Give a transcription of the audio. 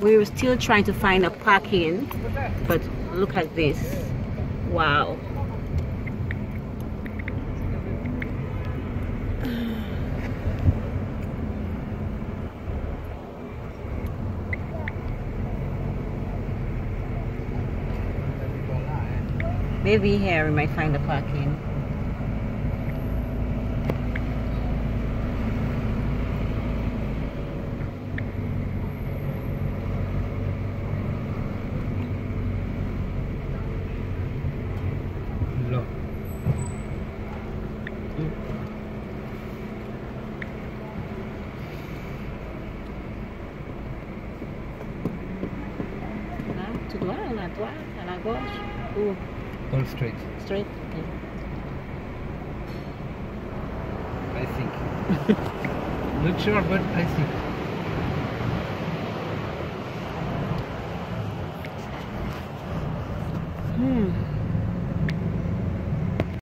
we were still trying to find a parking but look at this. Wow. Maybe here we might find a parking Look. Là, tout droit, à la droite, à la gauche ou All straight, straight okay. I think. Not sure, but I think. Hmm.